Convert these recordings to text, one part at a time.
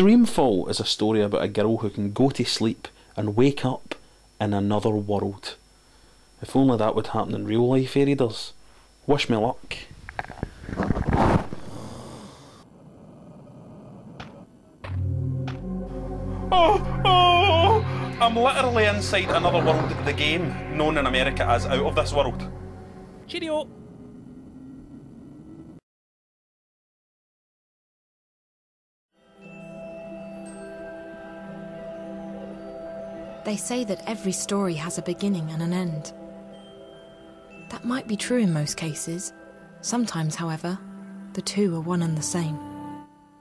Dreamfall is a story about a girl who can go to sleep and wake up in another world. If only that would happen in real life, eh, readers. Wish me luck. Oh, oh! I'm literally inside another world, the game, known in America as Out of This World. Cheerio! They say that every story has a beginning and an end. That might be true in most cases. Sometimes, however, the two are one and the same.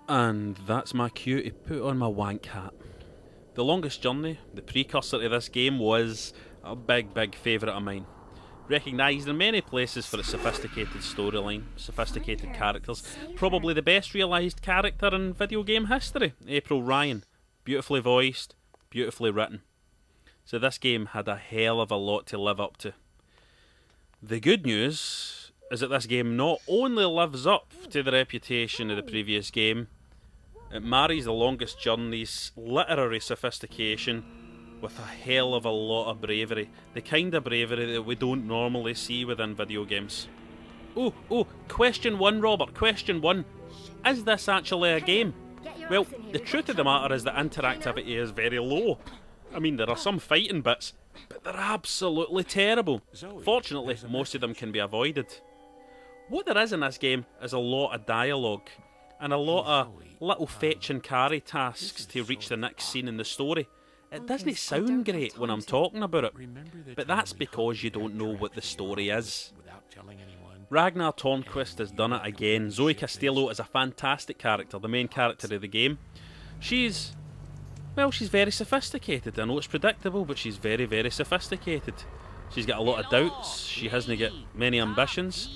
And that's my cue to put on my wank hat. The Longest Journey, the precursor to this game, was a big, big favourite of mine. Recognised in many places for its sophisticated storyline, sophisticated characters, probably the best realised character in video game history, April Ryan. Beautifully voiced, beautifully written. So this game had a hell of a lot to live up to. The good news is that this game not only lives up to the reputation of the previous game, it marries the longest journey's literary sophistication with a hell of a lot of bravery. The kind of bravery that we don't normally see within video games. Oh, oh, question one, Robert, question one. Is this actually a game? Well, the truth of the matter is that interactivity is very low. I mean, there are some fighting bits, but they're absolutely terrible. Fortunately, most of them can be avoided. What there is in this game is a lot of dialogue and a lot of little fetch and carry tasks to reach the next scene in the story. It doesn't sound great when I'm talking about it, but that's because you don't know what the story is. Ragnar Tornquist has done it again. Zoe Castillo is a fantastic character, the main character of the game. She's, well, she's very sophisticated. I know it's predictable, but she's very, very sophisticated. She's got a lot of doubts, she hasn't got many ambitions.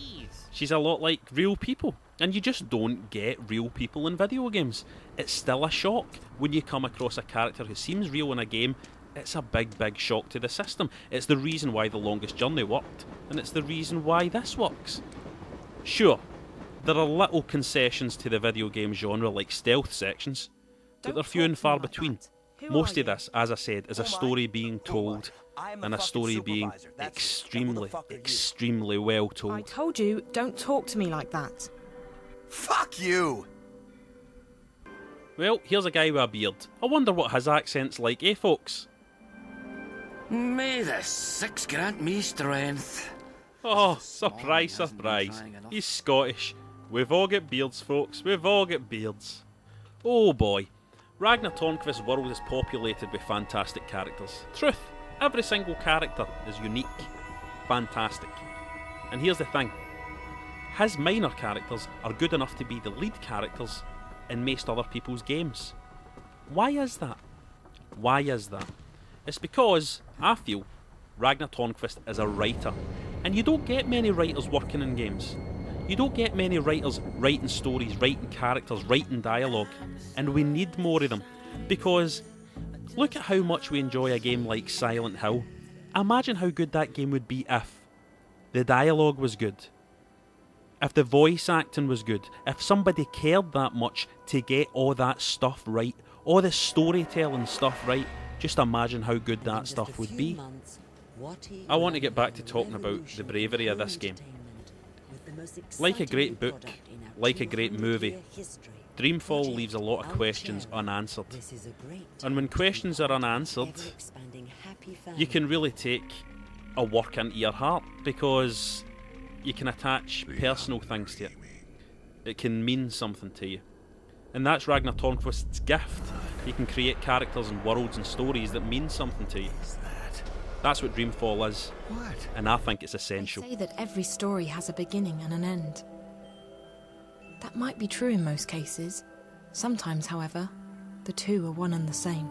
She's a lot like real people. And you just don't get real people in video games. It's still a shock when you come across a character who seems real in a game. It's a big, big shock to the system. It's the reason why The Longest Journey worked, and it's the reason why this works. Sure, there are little concessions to the video game genre like stealth sections, but they're few and far between. Most of this, as I said, is a story being told and a story being extremely, extremely well told. I told. told you, don't talk to me like that. Fuck you! Well, here's a guy with a beard. I wonder what his accent's like, eh, folks? May the six grant me strength. Oh, surprise, surprise. He's Scottish. We've all got beards, folks. We've all got beards. Oh boy. Ragnar Tornquist's world is populated with fantastic characters. Truth, every single character is unique, fantastic. And here's the thing his minor characters are good enough to be the lead characters in most other people's games. Why is that? Why is that? It's because, I feel, Ragnar Tornquist is a writer. And you don't get many writers working in games. You don't get many writers writing stories, writing characters, writing dialogue. And we need more of them. Because look at how much we enjoy a game like Silent Hill. Imagine how good that game would be if the dialogue was good, if the voice acting was good, if somebody cared that much to get all that stuff right, all the storytelling stuff right, just imagine how good that stuff would be. I want to get back to talking about the bravery of this game. Like a great book, like a great movie, Dreamfall leaves a lot of questions unanswered. And when questions are unanswered, you can really take a work into your heart because you can attach personal things to it. It can mean something to you. And that's Ragnar Tornquist's gift. He can create characters and worlds and stories that mean something to you. That's what Dreamfall is. What? And I think it's They essential. say that every story has a beginning and an end. That might be true in most cases. Sometimes, however, the two are one and the same.